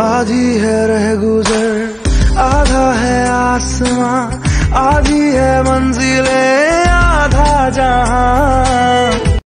आधी है रह गुजर आधा है आसमां आधी है मंजिले आधा जहाँ।